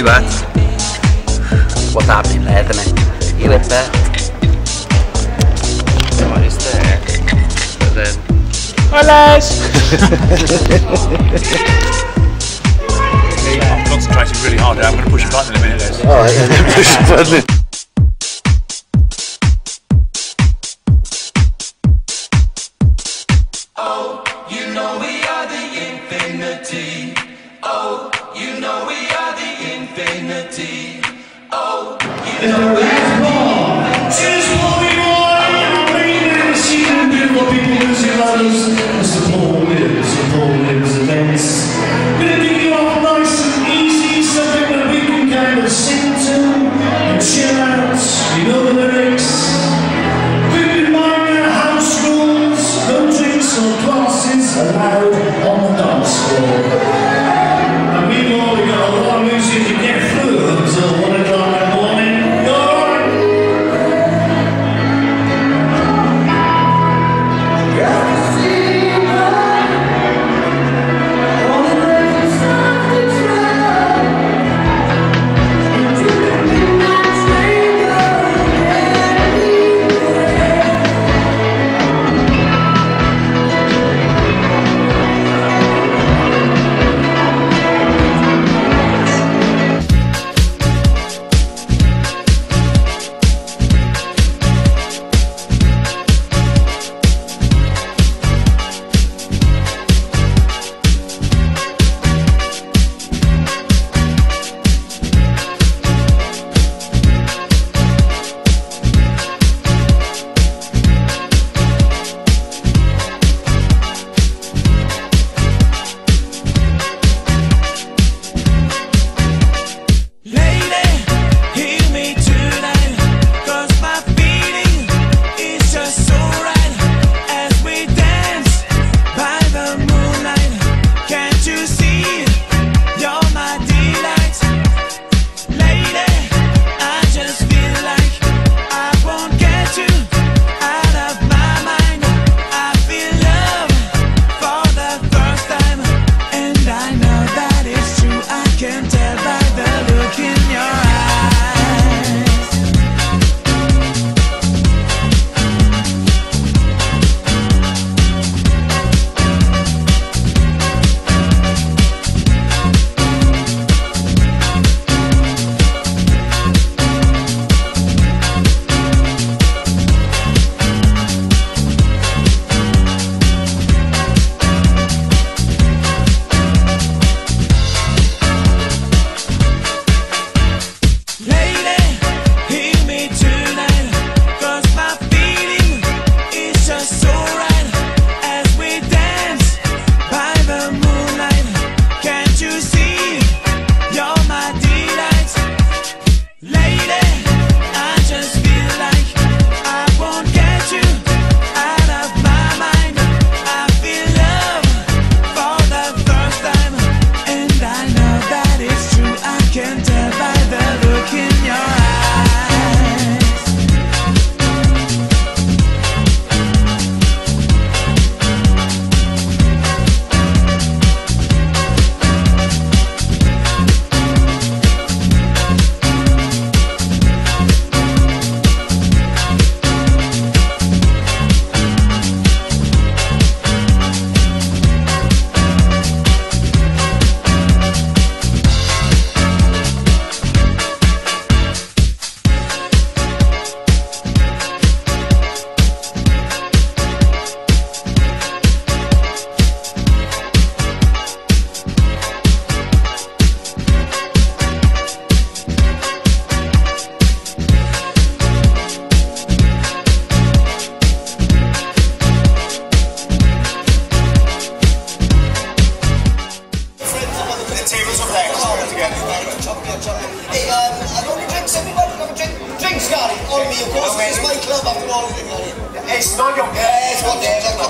away back. What's happening there, isn't it? You hit there. Right, it's there, but then Hi, Les! I'm concentrating really hard. I'm going to push a button in a minute. Les. Alright, yeah. push the button. Know we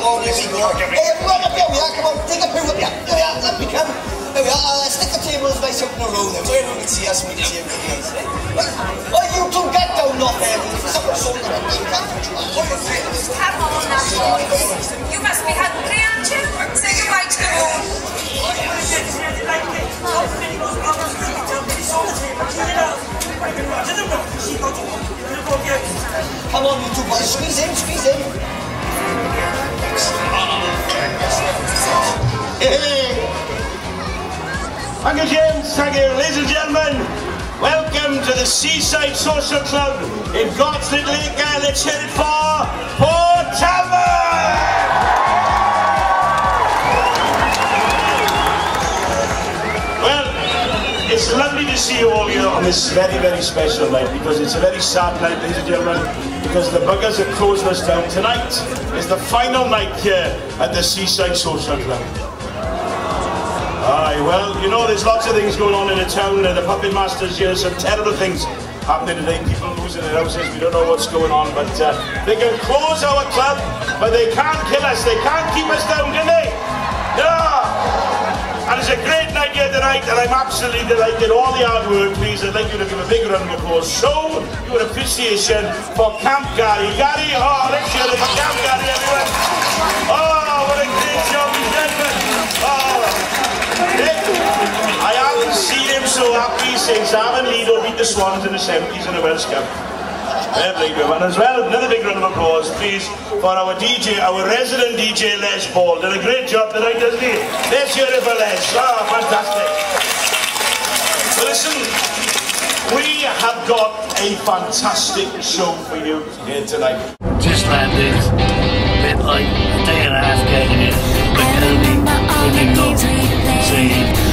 all you see now. Everyone up here, we are, come on, take a poo up here. There we are, let me come. There we are, uh, stick the tables nice up in a row now, so everyone can see us and we can see everything else. Right? You two get down off there, someone's holding a big cat you. Come on now, boys. You must be hungry, aren't you? Say goodbye to the moon. Come on, you two boys, squeeze in, squeeze in. Thank you, James. Thank you. Ladies and gentlemen, welcome to the Seaside Social Club in God's Little Acre. Let's hear it for Port Talbot! Well, it's see you all here on this very, very special night because it's a very sad night, ladies and gentlemen, because the buggers are closing us down. Tonight is the final night here at the Seaside Social Club. Aye, well, you know, there's lots of things going on in the town. The puppet masters here, some terrible things happening today. People losing their houses. We don't know what's going on, but uh, they can close our club, but they can't kill us. They can't keep us down, can they? No! And it's a great night here tonight, and I'm absolutely delighted. All the hard work, please, I'd like you to give a big round of applause. Show your appreciation for Camp Gary. Gary, oh, let's hear it for Camp Gary, everyone. Oh, what a great job he's done. Oh. I haven't seen him so happy since Afan Lido beat the Swans in the 70s in the Welsh Cup. Lovely as well. Another big round of applause, please, for our DJ, our resident DJ, Les Paul. Did a great job tonight, doesn't he? Let's hear it for Les. Ah, oh, fantastic. So listen, we have got a fantastic show for you here tonight. Just landed, this, bit like a day and a half getting it, but only, only not. See?